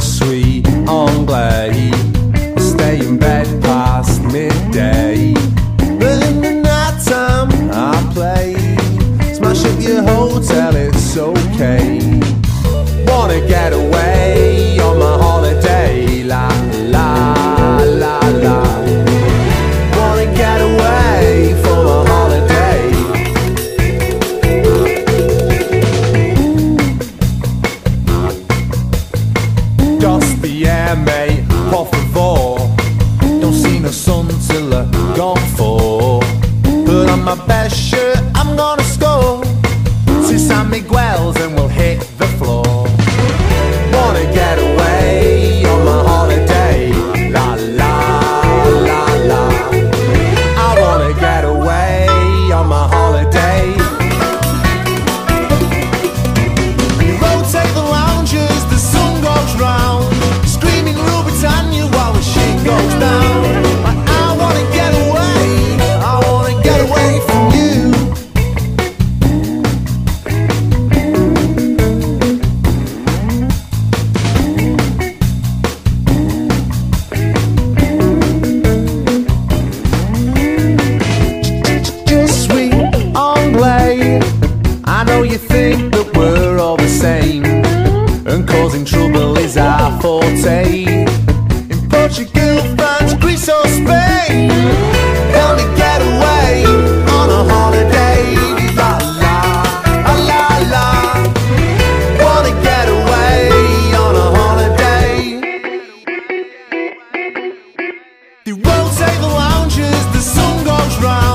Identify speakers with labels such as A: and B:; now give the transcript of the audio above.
A: sweet Anglais. I stay in bed past midday. But in the night time, I play. Smash up your hotel, por favor. Don't see no sun till I gone for. Put on my best shirt, I'm gonna score. To San Miguel's and we'll hit the floor. Maltese, in Portugal, France, Greece, or Spain. Get away on a holiday. La la, la la. Wanna get away on a holiday. The world's save the lounges, the sun goes round.